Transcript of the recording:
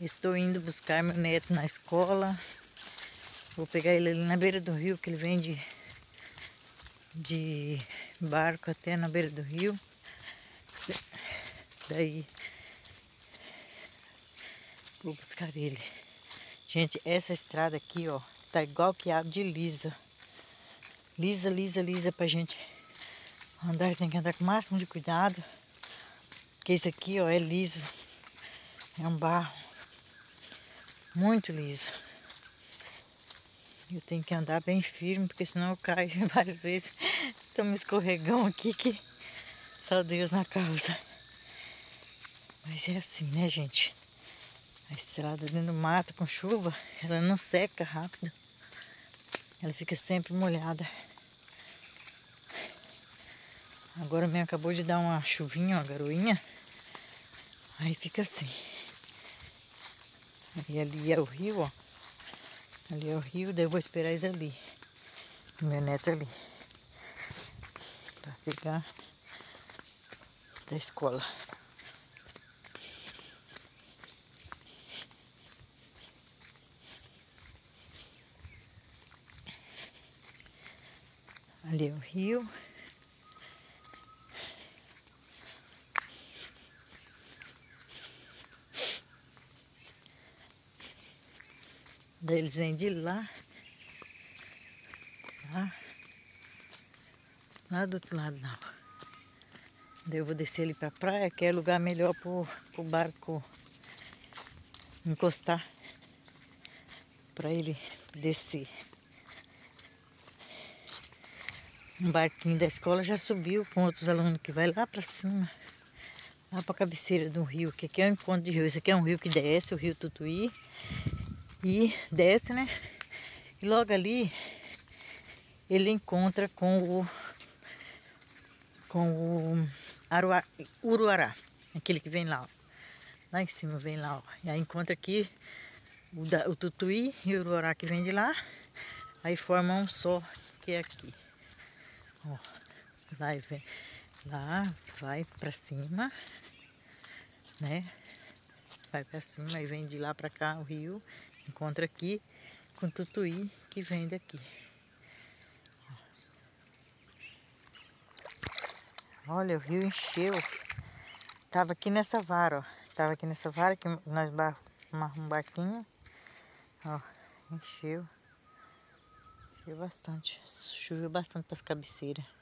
Estou indo buscar meu neto na escola. Vou pegar ele ali na beira do rio, que ele vem de, de barco até na beira do rio. Daí vou buscar ele. Gente, essa estrada aqui, ó, tá igual que ave de lisa. Lisa, lisa, lisa pra gente andar. Tem que andar com o máximo de cuidado. Porque esse aqui, ó, é liso. É um barro muito liso. Eu tenho que andar bem firme, porque senão eu caio várias vezes. Tem um escorregão aqui que só Deus na causa. Mas é assim, né, gente? A estrada dentro do mato com chuva, ela não seca rápido. Ela fica sempre molhada. Agora mesmo acabou de dar uma chuvinha, uma garoinha. Aí fica assim. E ali é o rio, ó. Ali é o rio, daí eu vou esperar eles ali. Meu neto ali. Pra pegar da escola. Ali é o rio. Eles vêm de lá. Lá. Lá do outro lado não. Daí eu vou descer ali pra praia, que é lugar melhor pro, pro barco encostar. Pra ele descer. Um barquinho da escola já subiu com outros alunos que vai lá para cima, lá para a cabeceira do rio, que aqui é um encontro de rio. Esse aqui é um rio que desce, o rio Tutuí, e desce, né? E logo ali ele encontra com o com o Uruará, aquele que vem lá, ó. lá em cima vem lá, ó. e aí encontra aqui o, da, o Tutuí e o Uruará que vem de lá, aí formam um só que é aqui. Ó, lá vem, lá vai para cima, né? Vai para cima e vem de lá para cá o rio, encontra aqui com tutuí que vem daqui. Olha, o rio encheu. Tava aqui nessa vara, ó. Tava aqui nessa vara que nós amarramos um barquinho. Ó, encheu. Choveu bastante. Choveu bastante para as cabeceiras.